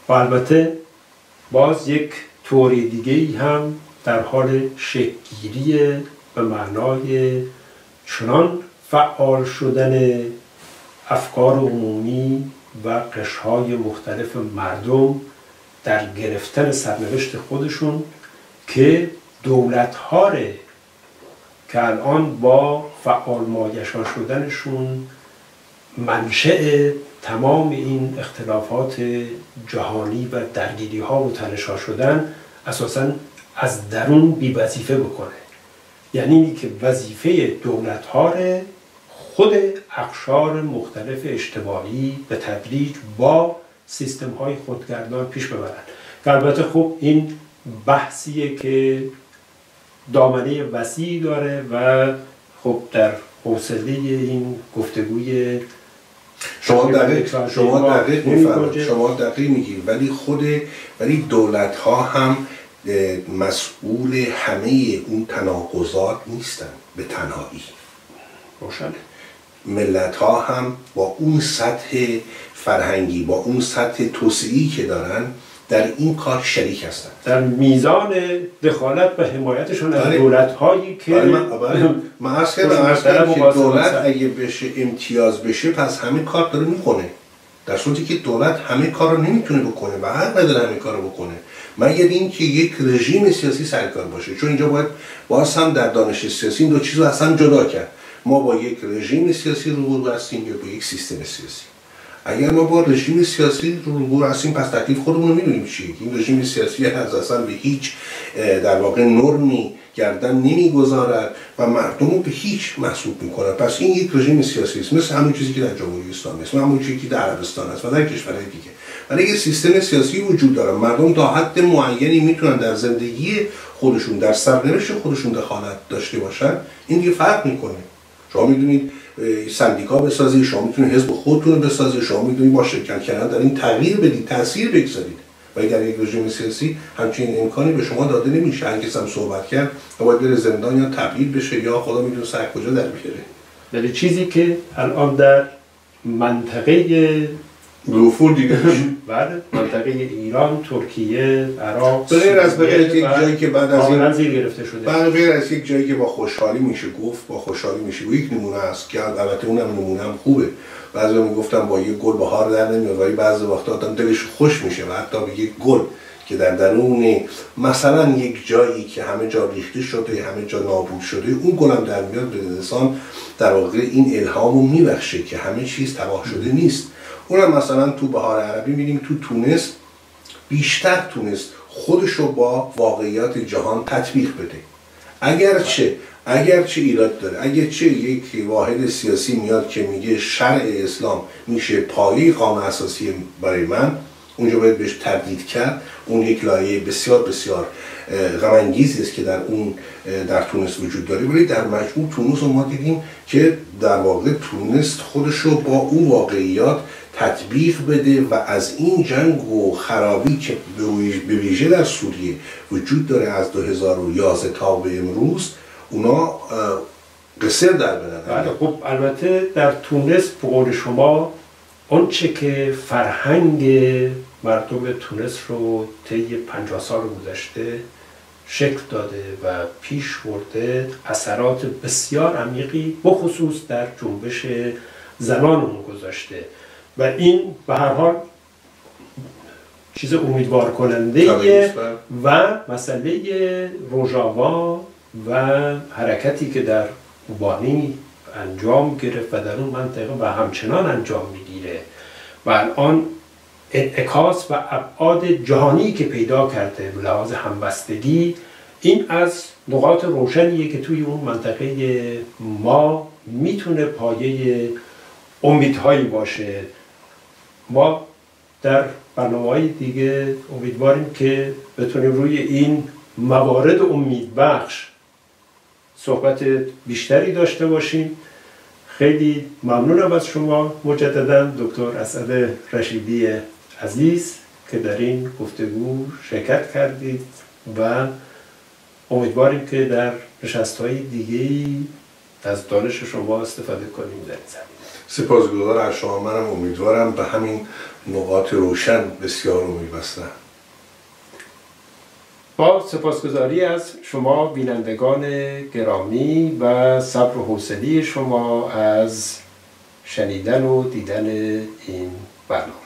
و البته باز یک طوری دیگه هم در حال شکگیری به معنای چنان فعال شدن افکار عمومی و قشهای مختلف مردم در گرفتن سرنوشت خودشون که دولت که الان با فعال ماگشان شدنشون منشأ تمام این اختلافات جهانی و درگیری ها و تنش شدن اساسا از درون بی وظیفه بکنه. یعنی که وظیفه دولت ها خود اقشار مختلف اجتماعی به تدریج با سیستم های خودگردان پیش ببرند البته خب این بحثیه که دامنه وسیعی داره و خب در حوصله این گفتگوی
شما دقیق شما دقیق شما دقیق میگید ولی خود ولی دولت ها هم مسئول همه اون تناقضات نیستن. به تنهایی.
روشنه.
ملت ها هم با اون سطح فرهنگی با اون سطح توسعی که دارن در این کار شریک هستند.
در میزان دخالت و حمایتشون از
بله.
دولت هایی که
بله، من عرض کردم عرض
در
کردم که دولت. اگه بشه امتیاز بشه پس همه کار داره می‌کنه. در صورتی که دولت همه کار رو نمی‌تونه بکنه و حق نداره همه کار رو بکنه. مگر اینکه یک رژیم سیاسی سرکار باشه چون اینجا باید باز هم در دانش سیاسی این دو چیز رو اصلا جدا کرد. ما با یک رژیم سیاسی روبرو هستیم یا با یک سیستم سیاسی. اگر ما با رژیم سیاسی روبرو هستیم پس تکلیف خودمون رو می‌دونیم چیه. این رژیم سیاسی از اصلا به هیچ در واقع نرمی گردن نمی‌گذارد و مردم رو به هیچ محسوب می‌کنه. پس این یک رژیم سیاسی است. مثل همون چیزی که در جمهوری اسلامی است. همون چیزی که در عربستان است و در کشورهای دیگه. ولی اگه سیستم سیاسی وجود داره. مردم تا حد معینی می‌تونن در زندگی خودشون در سرنوشت خودشون دخالت داشته باشن. این دیگه فرق می‌کنه. شما می‌دونید سندیکا بسازید شما می‌تونید حزب خودتون رو بسازید شما می‌تونید با شرکت کردن در این تغییر بدید تاثیر بگذارید ولی در یک رژیم سیاسی همچین امکانی به شما داده نمیشه هر هم صحبت کرد و باید بره زندان یا تبعید بشه یا خدا می‌دونه سر کجا در بیاره.
ولی چیزی که الان در منطقه
لوفور دیگه میشه
بعد منطقه ایران، ترکیه، عراق،
به غیر از به غیر یک جایی که بعد از این
زیر گرفته شده.
بعد غیر از یک جایی که با خوشحالی میشه گفت با خوشحالی میشه و یک نمونه است که البته اونم نمونه هم خوبه. بعضی می‌گفتم با یک گل بهار در نمیاد ولی بعضی وقتا آدم دلش خوش میشه و حتی به یک گل که در درون مثلا یک جایی که همه جا ریخته شده همه جا نابود شده اون گلم در میاد به انسان در واقع این الهام رو میبخشه که همه چیز تباه شده نیست. اونم مثلا تو بهار عربی می‌بینیم تو تونس بیشتر تونست خودش رو با واقعیات جهان تطبیق بده. اگرچه اگرچه ایراد داره اگرچه یک واحد سیاسی میاد که میگه شرع اسلام میشه پایه قانون اساسی برای من اونجا باید بهش تردید کرد. اون یک لایه بسیار بسیار غم انگیزی است که در اون در تونس وجود داره. ولی در مجموع تونس رو ما دیدیم که در واقع تونست خودش رو با اون واقعیات تطبیق بده و از این جنگ و خرابی که به ویژ- به ویژه در سوریه وجود داره از 2011 تا به امروز اونا قصر در بدن.
بله خب البته در تونس به قول شما آنچه که فرهنگ مردم تونس رو طی 50 سال گذشته شکل داده و پیش برده اثرات بسیار عمیقی بخصوص در جنبش زنان اون گذاشته. و این به هر حال چیز امیدوار کننده
طبیعی
و مسئله روژاوا و حرکتی که در اوبانی انجام گرفت و در اون منطقه و همچنان انجام می‌گیره. و الان انعکاس و ابعاد جهانی که پیدا کرده به لحاظ همبستگی این از نقاط روشنیه که توی اون منطقه ما می‌تونه پایه امیدهایی باشه. ما در برنامه دیگه امیدواریم که بتونیم روی این موارد امیدبخش صحبت بیشتری داشته باشیم. خیلی ممنونم از شما مجددا دکتر اسد رشیدی عزیز که در این گفتگو شرکت کردید و امیدواریم که در نشست های از دانش شما استفاده کنیم در این
سپاسگزار از شما منم امیدوارم به همین نقاط روشن بسیار امیدوارم
با سپاسگزاری از شما بینندگان گرامی و صبر و حوصله شما از شنیدن و دیدن این برنامه.